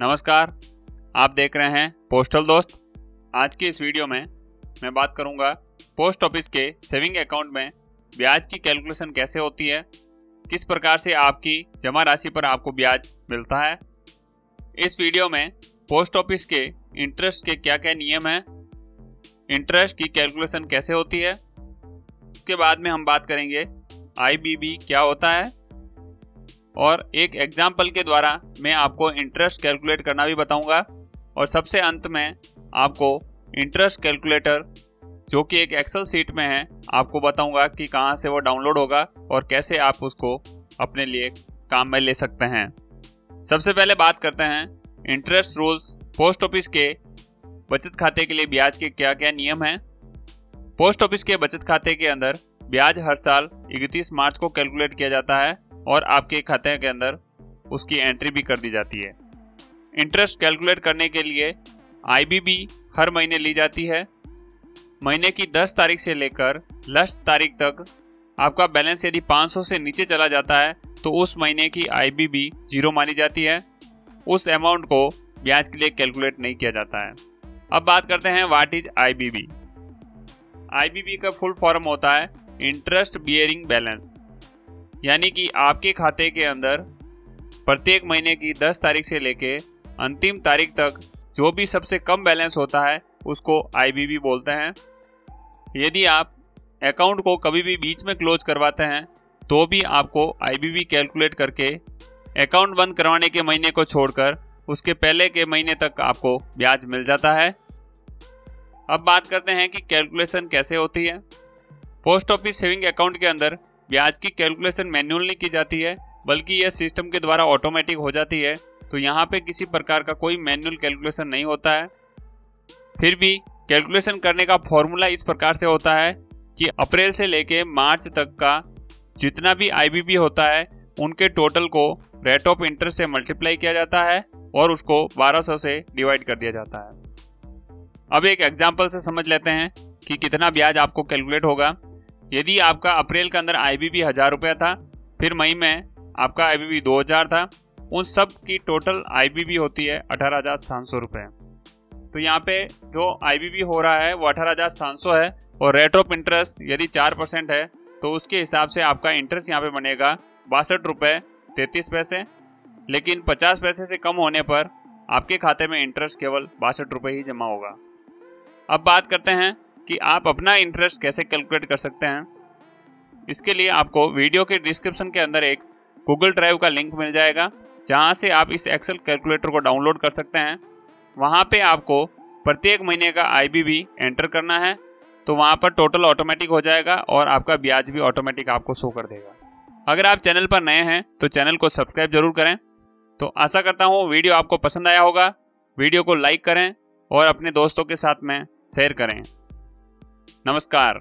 नमस्कार, आप देख रहे हैं पोस्टल दोस्त। आज की इस वीडियो में मैं बात करूँगा पोस्ट ऑफ़िस के सेविंग अकाउंट में ब्याज की कैलकुलेशन कैसे होती है, किस प्रकार से आपकी जमा राशि पर आपको ब्याज मिलता है। इस वीडियो में पोस्ट ऑफ़िस के इंटरेस्ट के क्या क्या नियम हैं, इंटरेस्ट की कैलकुलेशन कैसे होती है, उसके बाद में हम बात करेंगे आईबीबी क्या होता है और एक एग्ज़ाम्पल के द्वारा मैं आपको इंटरेस्ट कैलकुलेट करना भी बताऊँगा। और सबसे अंत में आपको इंटरेस्ट कैलकुलेटर जो कि एक एक्सेल सीट में है, आपको बताऊँगा कि कहाँ से वो डाउनलोड होगा और कैसे आप उसको अपने लिए काम में ले सकते हैं। सबसे पहले बात करते हैं इंटरेस्ट रूल्स पोस्ट ऑफ़िस के बचत खाते के लिए ब्याज के क्या क्या नियम हैं। पोस्ट ऑफ़िस के बचत खाते के अंदर ब्याज हर साल 31 मार्च को कैलकुलेट किया जाता है। और आपके खाते के अंदर उसकी एंट्री भी कर दी जाती है। इंटरेस्ट कैलकुलेट करने के लिए आईबीबी हर महीने ली जाती है। महीने की 10 तारीख से लेकर लास्ट तारीख तक आपका बैलेंस यदि 500 से नीचे चला जाता है तो उस महीने की आईबीबी ज़ीरो मानी जाती है। उस अमाउंट को ब्याज के लिए कैलकुलेट नहीं किया जाता है। अब बात करते हैं व्हाट इज़ आईबीबी आईबीबी का फुल फॉर्म होता है इंटरेस्ट बियरिंग बैलेंस यानी कि आपके खाते के अंदर प्रत्येक महीने की 10 तारीख से लेके अंतिम तारीख तक जो भी सबसे कम बैलेंस होता है, उसको आईबीबी बोलते हैं। यदि आप अकाउंट को कभी भी बीच में क्लोज करवाते हैं तो भी आपको आईबीबी कैलकुलेट करके अकाउंट बंद करवाने के महीने को छोड़कर उसके पहले के महीने तक आपको ब्याज मिल जाता है। अब बात करते हैं कि कैलकुलेशन कैसे होती है। पोस्ट ऑफ़िस सेविंग अकाउंट के अंदर ब्याज की कैलकुलेशन मैनुअल नहीं की जाती है, बल्कि यह सिस्टम के द्वारा ऑटोमेटिक हो जाती है। तो यहाँ पे किसी प्रकार का कोई मैनुअल कैलकुलेशन नहीं होता है। फिर भी कैलकुलेशन करने का फॉर्मूला इस प्रकार से होता है कि अप्रैल से लेके मार्च तक का जितना भी आईबीबी होता है, उनके टोटल को रेट ऑफ़ इंटरेस्ट से मल्टीप्लाई किया जाता है और उसको 1200 से डिवाइड कर दिया जाता है। अब एक एग्ज़ाम्पल से समझ लेते हैं कि कितना ब्याज आपको कैलकुलेट होगा। यदि आपका अप्रैल के अंदर आई बी हज़ार रुपया था, फिर मई में आपका आई बी दो हज़ार था, उन सब की टोटल आई बी होती है अठारह हज़ार सात सौ रुपये। तो यहाँ पे जो आई बी हो रहा है, वो अठारह हज़ार सात सौ है, और रेट ऑफ़ इंटरेस्ट यदि चार परसेंट है तो उसके हिसाब से आपका इंटरेस्ट यहाँ पे बनेगा बासठ रुपये तैतीस पैसे। लेकिन पचास पैसे से कम होने पर आपके खाते में इंटरेस्ट केवल बासठ रुपये ही जमा होगा। अब बात करते हैं कि आप अपना इंटरेस्ट कैसे कैलकुलेट कर सकते हैं। इसके लिए आपको वीडियो के डिस्क्रिप्शन के अंदर एक गूगल ड्राइव का लिंक मिल जाएगा, जहाँ से आप इस एक्सेल कैलकुलेटर को डाउनलोड कर सकते हैं। वहाँ पे आपको प्रत्येक महीने का आईबीबी एंटर करना है तो वहाँ पर टोटल ऑटोमेटिक हो जाएगा और आपका ब्याज भी ऑटोमेटिक आपको शो कर देगा। अगर आप चैनल पर नए हैं तो चैनल को सब्सक्राइब ज़रूर करें। तो आशा करता हूँ वीडियो आपको पसंद आया होगा। वीडियो को लाइक करें और अपने दोस्तों के साथ में शेयर करें। नमस्कार।